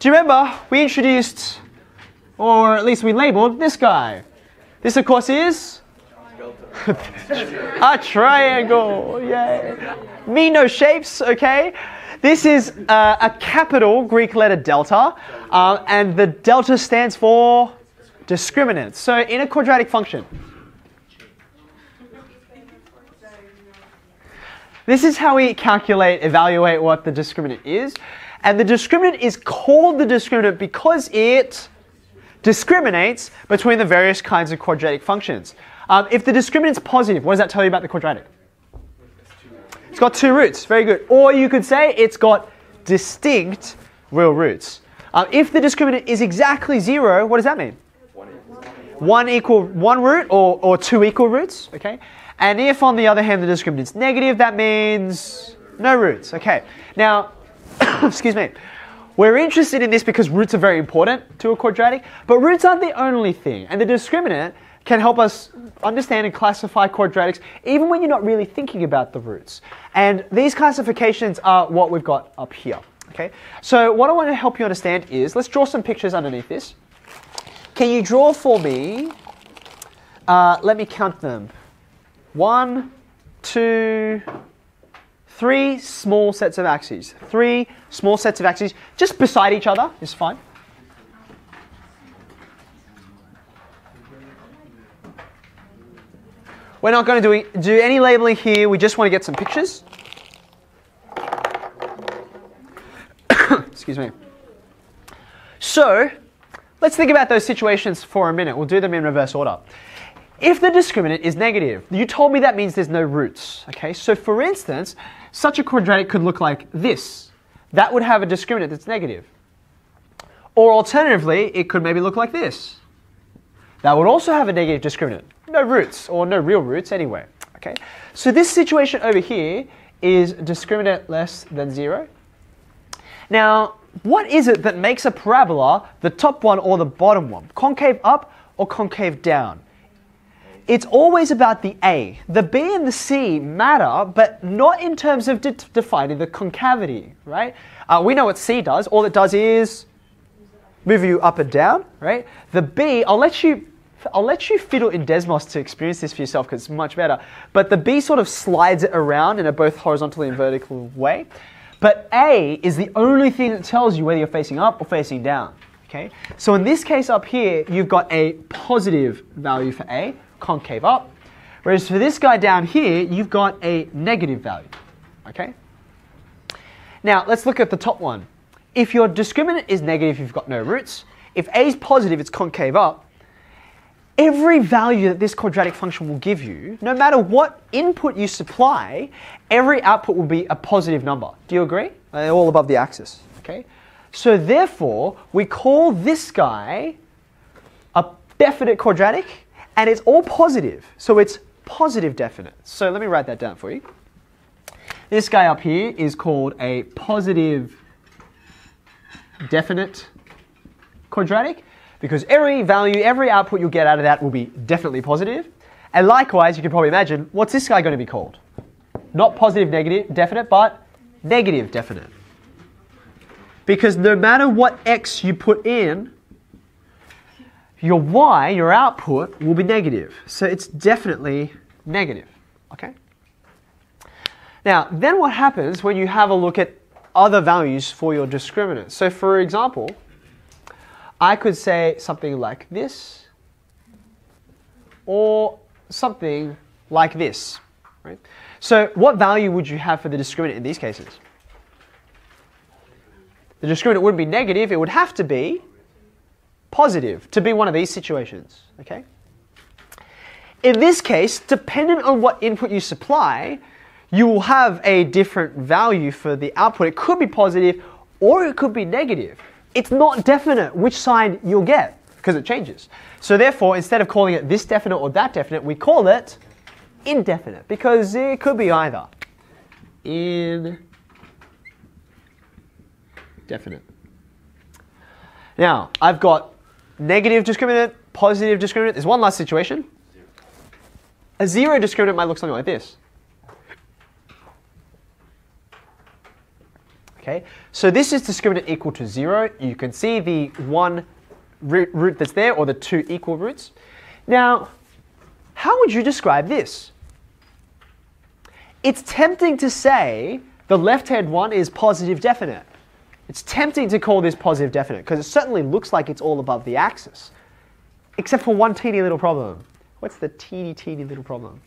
Do you remember we introduced, or at least we labeled this guy? This, of course, is a triangle. Yay. Me no shapes, okay? This is uh, a capital Greek letter delta, uh, and the delta stands for discriminant. So in a quadratic function, this is how we calculate, evaluate what the discriminant is. And the discriminant is called the discriminant because it discriminates between the various kinds of quadratic functions. Um, if the discriminant's positive, what does that tell you about the quadratic? It's got two roots. Very good. Or you could say it's got distinct real roots. Um, if the discriminant is exactly zero, what does that mean? One equal one root or, or two equal roots, okay? And if on the other hand the discriminant is negative, that means no roots, okay? Now, excuse me, we're interested in this because roots are very important to a quadratic, but roots aren't the only thing. And the discriminant can help us understand and classify quadratics even when you're not really thinking about the roots. And these classifications are what we've got up here. Okay, so what I want to help you understand is let's draw some pictures underneath this. Can you draw for me? Uh, let me count them. One, two, three small sets of axes. Three small sets of axes just beside each other is fine. We're not going to do, do any labeling here. We just want to get some pictures. Excuse me. So, let's think about those situations for a minute. We'll do them in reverse order. If the discriminant is negative, you told me that means there's no roots. Okay, so for instance, such a quadratic could look like this. That would have a discriminant that's negative. Or alternatively, it could maybe look like this. That would also have a negative discriminant no roots, or no real roots anyway. Okay, so this situation over here is discriminant less than zero. Now, what is it that makes a parabola the top one or the bottom one? Concave up or concave down? It's always about the A. The B and the C matter, but not in terms of de defining the concavity, right? Uh, we know what C does. All it does is move you up and down, right? The B, I'll let you I'll let you fiddle in Desmos to experience this for yourself because it's much better. But the B sort of slides it around in a both horizontal and vertical way. But A is the only thing that tells you whether you're facing up or facing down. Okay? So in this case up here, you've got a positive value for A, concave up. Whereas for this guy down here, you've got a negative value. Okay? Now let's look at the top one. If your discriminant is negative, you've got no roots. If A is positive, it's concave up every value that this quadratic function will give you, no matter what input you supply, every output will be a positive number. Do you agree? They're all above the axis. Okay. So therefore, we call this guy a definite quadratic, and it's all positive. So it's positive definite. So let me write that down for you. This guy up here is called a positive definite quadratic because every value, every output you'll get out of that will be definitely positive. And likewise, you can probably imagine, what's this guy going to be called? Not positive, negative, definite, but negative definite. Because no matter what x you put in, your y, your output, will be negative. So it's definitely negative. Okay? Now, then what happens when you have a look at other values for your discriminant? So for example, I could say something like this or something like this. Right? So what value would you have for the discriminant in these cases? The discriminant wouldn't be negative, it would have to be positive to be one of these situations. Okay? In this case, dependent on what input you supply, you will have a different value for the output. It could be positive or it could be negative it's not definite which side you'll get because it changes. So therefore, instead of calling it this definite or that definite, we call it indefinite because it could be either. Indefinite. Now, I've got negative discriminant, positive discriminant. There's one last situation. A zero discriminant might look something like this. Okay, so this is discriminant equal to zero. You can see the one root, root that's there or the two equal roots. Now, how would you describe this? It's tempting to say the left-hand one is positive definite. It's tempting to call this positive definite because it certainly looks like it's all above the axis, except for one teeny little problem. What's the teeny, teeny little problem?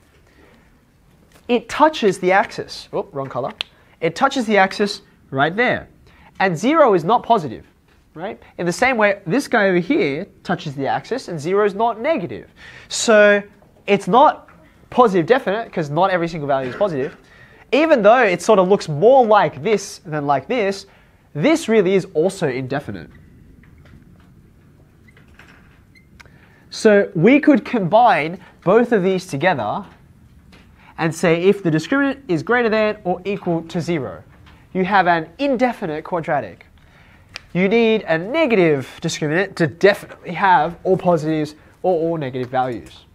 It touches the axis. Oh, wrong color. It touches the axis right there. And zero is not positive, right? In the same way, this guy over here touches the axis and zero is not negative. So it's not positive definite because not every single value is positive. Even though it sort of looks more like this than like this, this really is also indefinite. So we could combine both of these together and say if the discriminant is greater than or equal to zero. You have an indefinite quadratic. You need a negative discriminant to definitely have all positives or all negative values.